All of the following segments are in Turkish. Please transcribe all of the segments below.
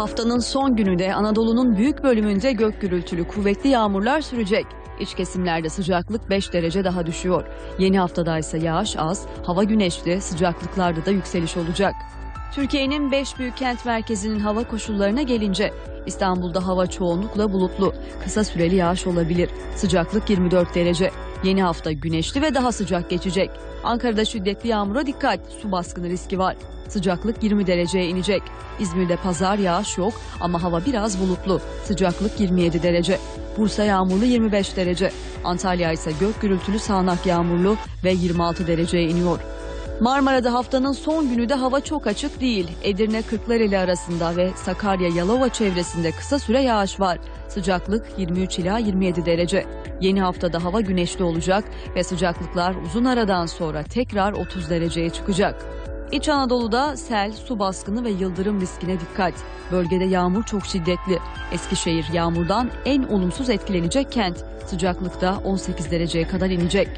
Haftanın son günü de Anadolu'nun büyük bölümünde gök gürültülü kuvvetli yağmurlar sürecek. İç kesimlerde sıcaklık 5 derece daha düşüyor. Yeni haftada ise yağış az, hava güneşli, sıcaklıklarda da yükseliş olacak. Türkiye'nin 5 büyük kent merkezinin hava koşullarına gelince İstanbul'da hava çoğunlukla bulutlu, kısa süreli yağış olabilir. Sıcaklık 24 derece. Yeni hafta güneşli ve daha sıcak geçecek. Ankara'da şiddetli yağmura dikkat, su baskını riski var. Sıcaklık 20 dereceye inecek. İzmir'de pazar yağış yok ama hava biraz bulutlu. Sıcaklık 27 derece. Bursa yağmurlu 25 derece. Antalya ise gök gürültülü sağanak yağmurlu ve 26 dereceye iniyor. Marmara'da haftanın son günü de hava çok açık değil. Edirne Kırklareli arasında ve Sakarya Yalova çevresinde kısa süre yağış var. Sıcaklık 23 ila 27 derece. Yeni haftada hava güneşli olacak ve sıcaklıklar uzun aradan sonra tekrar 30 dereceye çıkacak. İç Anadolu'da sel, su baskını ve yıldırım riskine dikkat. Bölgede yağmur çok şiddetli. Eskişehir yağmurdan en olumsuz etkilenecek kent. Sıcaklıkta 18 dereceye kadar inecek.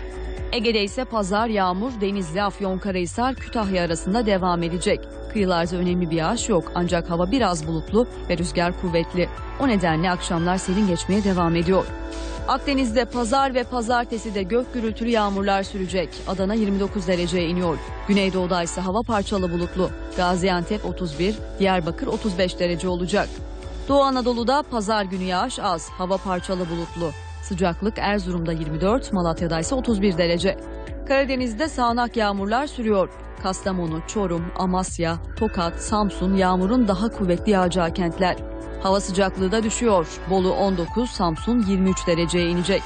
Ege'de ise pazar yağmur Denizli, Afyonkarahisar, Kütahya arasında devam edecek. Kıyılarda önemli bir yağış yok ancak hava biraz bulutlu ve rüzgar kuvvetli. O nedenle akşamlar serin geçmeye devam ediyor. Akdeniz'de pazar ve pazartesi de gök gürültülü yağmurlar sürecek. Adana 29 dereceye iniyor. Güneydoğu'da ise hava parçalı bulutlu. Gaziantep 31, Diyarbakır 35 derece olacak. Doğu Anadolu'da pazar günü yağış az, hava parçalı bulutlu. Sıcaklık Erzurum'da 24, Malatya'da ise 31 derece. Karadeniz'de sağanak yağmurlar sürüyor. Kastamonu, Çorum, Amasya, Tokat, Samsun yağmurun daha kuvvetli yağacağı kentler. Hava sıcaklığı da düşüyor. Bolu 19, Samsun 23 dereceye inecek.